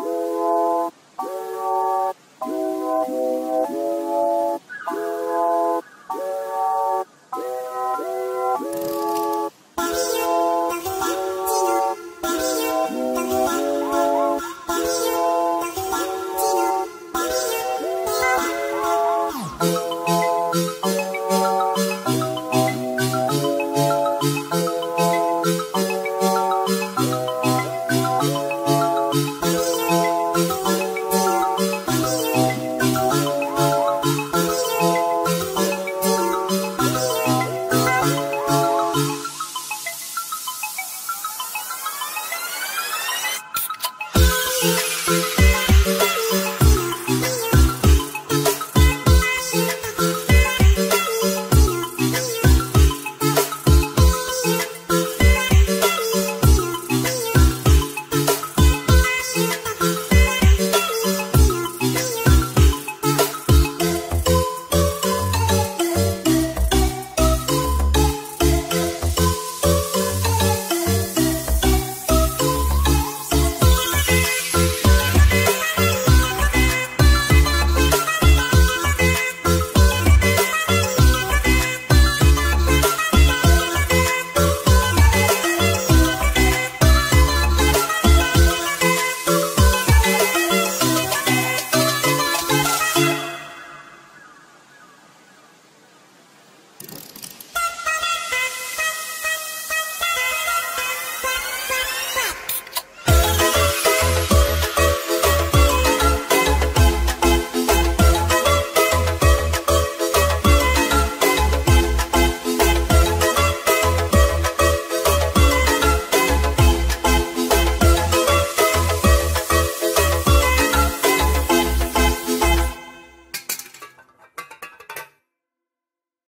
you Thank